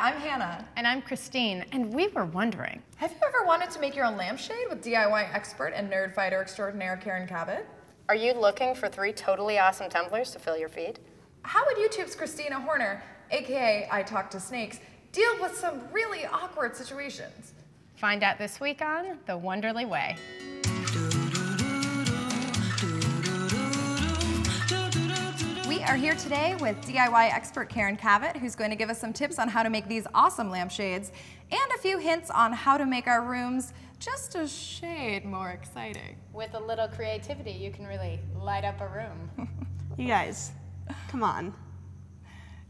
I'm Hannah. And I'm Christine, and we were wondering. Have you ever wanted to make your own lampshade with DIY expert and nerd fighter extraordinaire Karen Kavett? Are you looking for three totally awesome Tumblrs to fill your feed? How would YouTube's Kristina Horner, aka I Talk to Snakes, deal with some really awkward situations? Find out this week on The Wonderly Way. Are here today with DIY expert Karen Kavett, who's going to give us some tips on how to make these awesome lampshades and a few hints on how to make our rooms just a shade more exciting. With a little creativity, you can really light up a room. You guys, come on.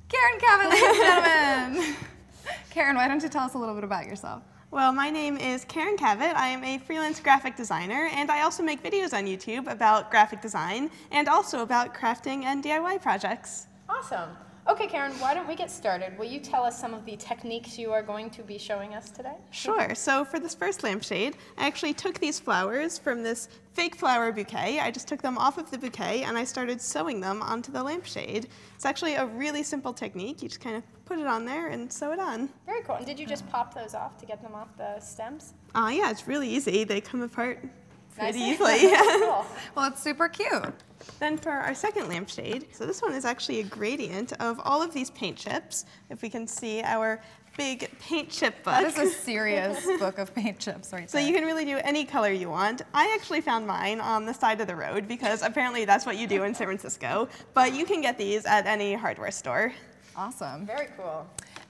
Karen Kavett, ladies and gentlemen. Karen, why don't you tell us a little bit about yourself? Well, my name is Karen Kavett. I am a freelance graphic designer, and I also make videos on YouTube about graphic design and also about crafting and DIY projects. Awesome. Okay, Karen, why don't we get started? Will you tell us some of the techniques you are going to be showing us today? Sure. So for this first lampshade, I actually took these flowers from this fake flower bouquet. I just took them off of the bouquet and I started sewing them onto the lampshade. It's actually a really simple technique. You just kind of put it on there and sew it on. Very cool. And did you just pop those off to get them off the stems? Uh, yeah, it's really easy. They come apart pretty Nice. easily. cool. Well, it's super cute. Then for our second lampshade, so this one is actually a gradient of all of these paint chips. If we can see our big paint chip book. That is a serious book of paint chips right so there. you can really do any color you want. I actually found mine on the side of the road because apparently that's what you do in San Francisco. But you can get these at any hardware store. Awesome. Very cool.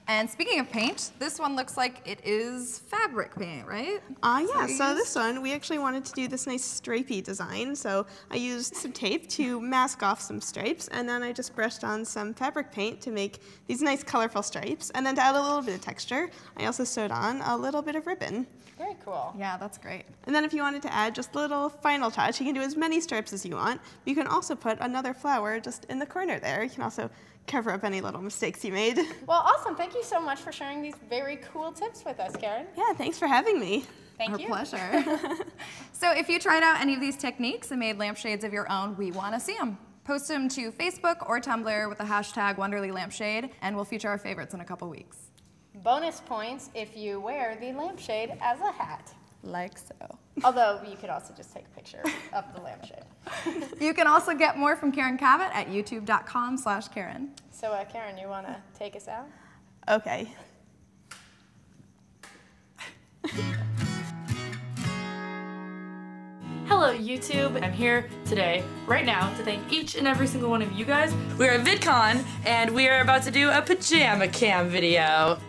And speaking of paint, this one looks like it is fabric paint, right? Uh, yeah, you so this one, we actually wanted to do this nice stripey design. So I used some tape to mask off some stripes, and then I just brushed on some fabric paint to make these nice colorful stripes. And then to add a little bit of texture, I also sewed on a little bit of ribbon. Very cool. Yeah, that's great. And then if you wanted to add just a little final touch, you can do as many stripes as you want. You can also put another flower just in the corner there. You can also cover up any little mistakes you made. Well, awesome. Thank you so much for sharing these very cool tips with us, Karen. Yeah, thanks for having me. Thank Our you. pleasure. so if you tried out any of these techniques and made lampshades of your own, we want to see them. Post them to Facebook or Tumblr with the hashtag Wonderly Lampshade, and we'll feature our favorites in a couple weeks. Bonus points if you wear the lampshade as a hat. Like so. Although you could also just take a picture of the lampshade. You can also get more from Karen Kavett at youtube.com slash Karen. So, uh, Karen, you want to take us out? Okay. Hello YouTube, I'm here today, right now, to thank each and every single one of you guys. We are at VidCon, and we are about to do a pajama cam video.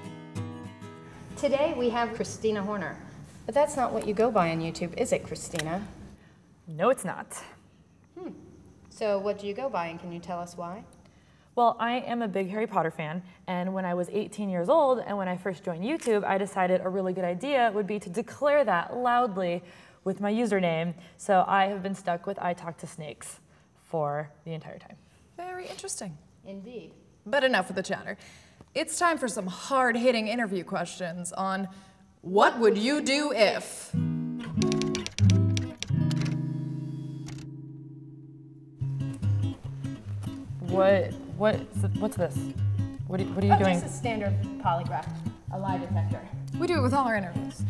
Today we have Kristina Horner. But that's not what you go by on YouTube, is it, Kristina? No, it's not. Hmm. So, what do you go by, and can you tell us why? Well, I am a big Harry Potter fan, and when I was 18 years old and when I first joined YouTube, I decided a really good idea would be to declare that loudly with my username. So I have been stuck with I Talk to Snakes for the entire time. Very interesting. Indeed. But enough with the chatter. It's time for some hard hitting interview questions on what would you do if? What, what, what's this? What are, what are you Oh, doing? this is a standard polygraph, a lie detector. We do it with all our interviews.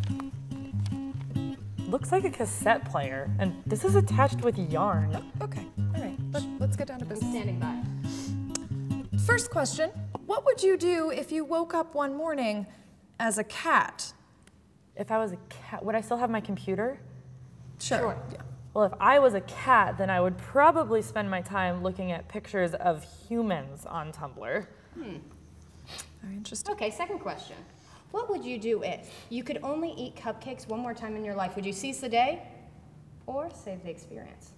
Looks like a cassette player, and this is attached with yarn. Oh, okay, all right, Let, let's get down to business. Standing by. First question What would you do if you woke up one morning as a cat? If I was a cat, would I still have my computer? Sure. Yeah. Well, if I was a cat, then I would probably spend my time looking at pictures of humans on Tumblr. Hmm. Very interesting. Okay, second question. What would you do if you could only eat cupcakes one more time in your life? Would you seize the day or save the experience?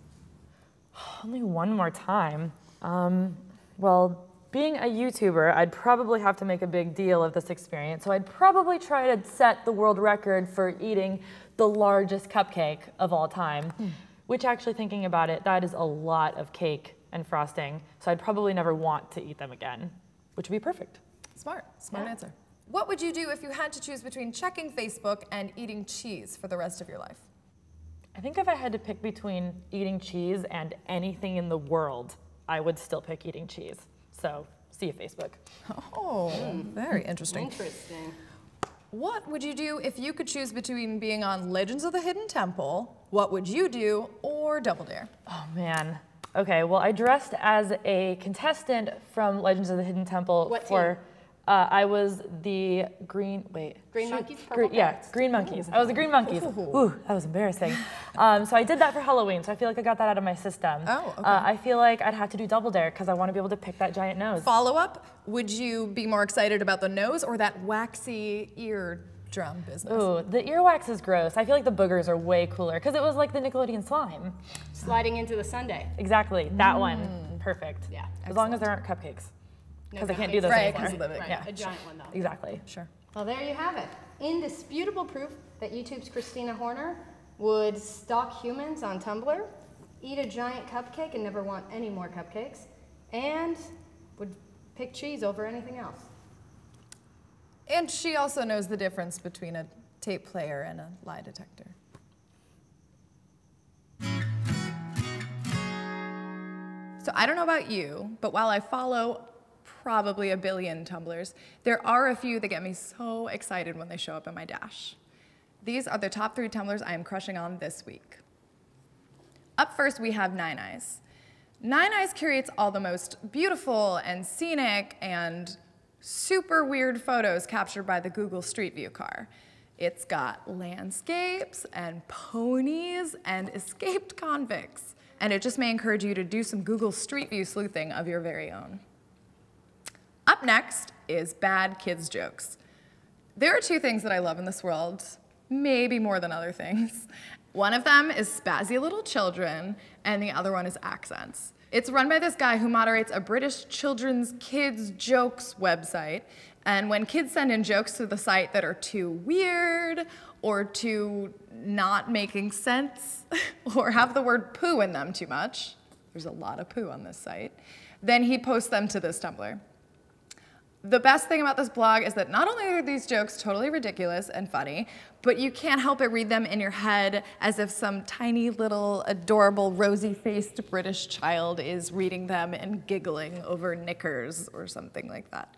Only one more time. Um, well, being a YouTuber, I'd probably have to make a big deal of this experience. So I'd probably try to set the world record for eating the largest cupcake of all time. Hmm. Which, actually, thinking about it, that is a lot of cake and frosting. So I'd probably never want to eat them again, which would be perfect. Smart. Smart answer. What would you do if you had to choose between checking Facebook and eating cheese for the rest of your life? I think if I had to pick between eating cheese and anything in the world, I would still pick eating cheese. So See you, Facebook. Oh, very hmm. interesting. Interesting. What would you do if you could choose between being on Legends of the Hidden Temple, What Would You Do, or Double Dare? Oh man. Okay, well, I dressed as a contestant from Legends of the Hidden Temple What for. Uh, I was the green. Wait. Green shoot, monkeys, green, yeah, green monkeys. I was the green monkeys. Ooh, that was embarrassing. um, so I did that for Halloween. So I feel like I got that out of my system. Oh, okay. Uh, I feel like I'd have to do double dare because I want to be able to pick that giant nose. Follow up, would you be more excited about the nose or that waxy ear drum business? Ooh, the earwax is gross. I feel like the boogers are way cooler because it was like the Nickelodeon slime. Sliding into the Sunday. Exactly, that one. Perfect. Yeah, As long as there aren't cupcakes. No Because I can't do those Right, anymore. because of the Right, yeah. a giant one though. Exactly. Sure. Well, there you have it. Indisputable proof that YouTube's Kristina Horner would stalk humans on Tumblr, eat a giant cupcake and never want any more cupcakes, and would pick cheese over anything else. And she also knows the difference between a tape player and a lie detector. So I don't know about you, but while I follow probably a billion Tumblrs. there are a few that get me so excited when they show up in my dash. These are the top three Tumblrs I am crushing on this week. Up first, we have Nine Eyes. Nine Eyes curates all the most beautiful and scenic and super weird photos captured by the Google Street View car. It's got landscapes and ponies and escaped convicts. And it just may encourage you to do some Google Street View sleuthing of your very own. Next is bad kids jokes. There are two things that I love in this world, maybe more than other things. One of them is spazzy little children, and the other one is accents. It's run by this guy who moderates a British children's kids jokes website. And when kids send in jokes to the site that are too weird or too not making sense or have the word poo in them too much, there's a lot of poo on this site, then he posts them to this Tumblr. The best thing about this blog is that not only are these jokes totally ridiculous and funny, but you can't help but read them in your head as if some tiny little adorable rosy-faced British child is reading them and giggling over knickers or something like that.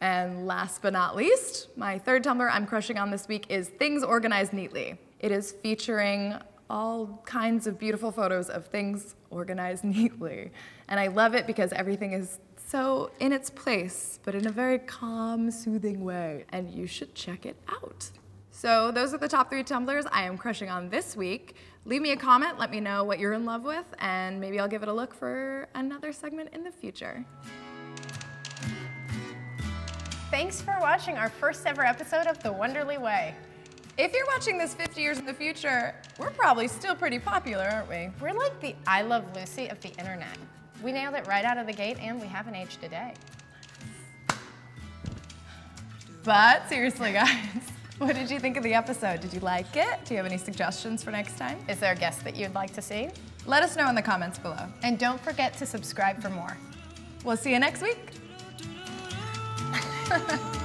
And last but not least, my third Tumblr I'm crushing on this week is Things Organized Neatly. It is featuring all kinds of beautiful photos of things organized neatly. And I love it because everything is so in its place, but in a very calm, soothing way. And you should check it out. So those are the top three Tumblrs I am crushing on this week. Leave me a comment, let me know what you're in love with, and maybe I'll give it a look for another segment in the future. Thanks for watching our first ever episode of The Wonderly Way. If you're watching this 50 years in the future, we're probably still pretty popular, aren't we? We're like the I Love Lucy of the internet. We nailed it right out of the gate and we haven't aged a day. But seriously, guys, what did you think of the episode? Did you like it? Do you have any suggestions for next time? Is there a guest that you'd like to see? Let us know in the comments below. And don't forget to subscribe for more. We'll see you next week.